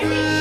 Dominika